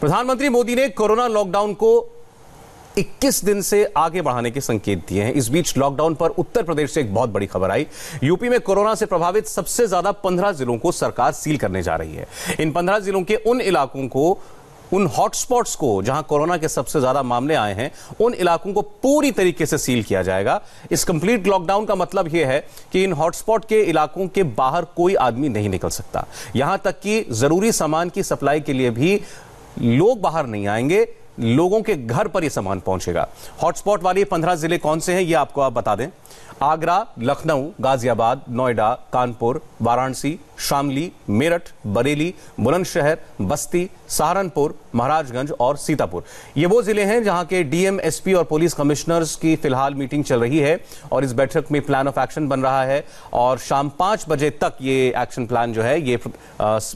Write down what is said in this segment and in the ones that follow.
प्रधानमंत्री मोदी ने corona lockdown को 21 दिन से आगे बढ़ाने के संकेत दिए हैं। इस बीच लॉकडाउन पर उत्तर प्रदेश से एक बहुत बड़ी खबर आई। यूपी में कोरोना से प्रभावित सबसे ज़्यादा 15 जिलों को सरकार सील करने जा रही है। इन 15 जिलों के उन इलाकों को, उन हॉटस्पॉट्स को, जहाँ कोरोना के सबसे ज़्यादा मामले आए हैं, उन इलाकों को पूरी तरीके से सील किया जाएगा। इस कंप्लीट लॉकडाउन का मतलब यह है कि इन हॉटस्पॉट के इलाकों के बाहर कोई आदमी नहीं निकल सकता। यहाँ तक कि ज़रूरी सामान की सप्लाई के लिए भी लोग बाहर नहीं आएँगे। लोगों के घर पर यह सामान पहुंचेगा। हॉटस्पॉट वाले पंद्रह ज़िले कौन से हैं, ये आपको आप बता दें। आगरा, लखनऊ, गाजियाबाद, नोएडा, कानपुर, वाराणसी, शामली, मेरठ, बरेली, बुलंदशहर, बस्ती, सहारनपुर, महाराजगंज और सीतापुर। ये वो ज़िले हैं जहाँ के डीएम, एसपी और पुलिस कमिश्नर्स की फ़िलहाल मीटिंग चल रही है और इस बैठक में प्लान ऑफ़ एक्शन बन रहा है और शाम पाँच बजे तक ये एक्शन प्लान जो है, ये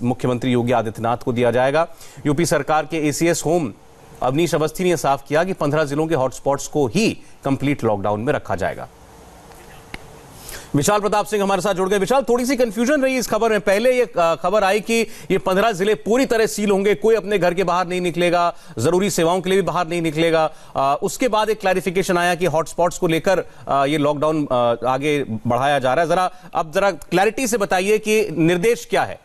मुख्यमंत्री योगी आदित्यनाथ को दिया जाएगा। यूपी सरकार के एसीएस होम अवनीश अवस्थी ने साफ़ किया कि पंद्रह जिलों के हॉटस्पॉट्स को ही कंप्लीट लॉकडाउन में रखा जाएगा। विशाल प्रताप सिंह हमारे साथ जुड़ गए। विशाल, थोड़ी सी कंफ्यूजन रही इस खबर में। पहले ये खबर आई कि ये पंद्रह ज़िले पूरी तरह सील होंगे। कोई अपने घर के बाहर नहीं निकलेगा, ज़रूरी सेवाओं के लिए भी बाहर नहीं निकलेगा। उसके बाद एक क्लैरिफिकेशन आया कि हॉटस्पॉट्स को लेकर ये लॉकडाउन आगे बढ़ाया जा रहा है। जरा, अब जरा क्लैरिटी से बताइए कि निर्देश क्या है?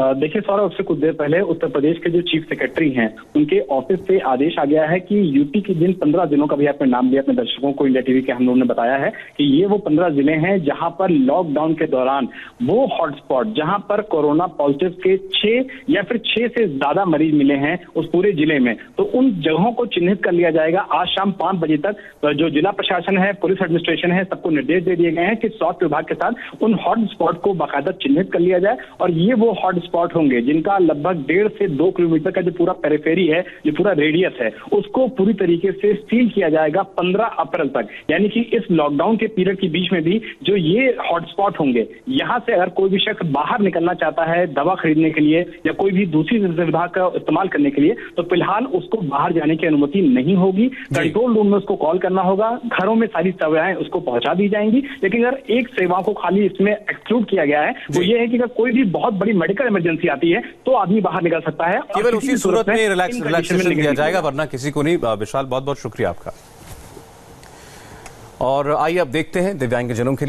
देखिए सौरभ, उससे कुछ देर पहले उत्तर प्रदेश के जो चीफ सेक्रेटरी हैं, उनके ऑफ़िस से आदेश आ गया है कि यूपी के जिन पंद्रह जिलों का भी आपने नाम लिया अपने दर्शकों को, इंडिया टीवी के हम लोगों ने बताया है कि ये वो पंद्रह ज़िले हैं जहाँ पर लॉकडाउन के दौरान वो हॉटस्पॉट जहाँ पर कोरोना पॉजिटिव के छह या फिर छह से ज़्यादा मरीज़ मिले हैं उस पूरे ज़िले में। तो उन जगहों को चिन्हित कर लिया जाएगा आज शाम पाँच बजे तक। जो जिला प्रशासन है, पुलिस एडमिनिस्ट्रेशन है, सबको निर्देश दे दिए गए हैं कि स्वास्थ्य विभाग के साथ उन हॉटस्पॉट को बाकायदा चिन्हित कर लिया जाए और ये वो हॉट स्पॉट होंगे जिनका लगभग डेढ़ से दो किलोमीटर का जो पूरा पेरिफेरी है जो पूरा रेडियस है उसको पूरी तरीके से सील किया जाएगा पंद्रह अप्रैल तक। यानी कि इस लॉकडाउन के पीरियड के बीच में भी जो ये हॉटस्पॉट होंगे यहाँ से अगर कोई भी शख्स बाहर निकलना चाहता है दवा खरीदने के लिए या कोई भी दूसरी सुविधा का इस्तेमाल करने के लिए तो फ़िलहाल उसको बाहर जाने की अनुमति नहीं होगी। कंट्रोल रूम में उसको कॉल करना होगा घरों में सारी सेवाएँ उसको पहुँचा दी जाएँगी लेकिन अगर एक सेवा को खाली इसमें एक्सक्लूड किया गया है वो ये है कि अगर कोई भी बहुत बड़ी मेडिकल इमरजेंसी आती है तो आदमी बाहर निकल सकता है केवल उसी सूरत में रिलैक्स रिलैक्सेशन दिया जाएगा वरना किसी को नहीं विशाल बहुत बहुत शुक्रिया आपका। और आइए अब देखते हैं दिव्यांगजनों के लिए।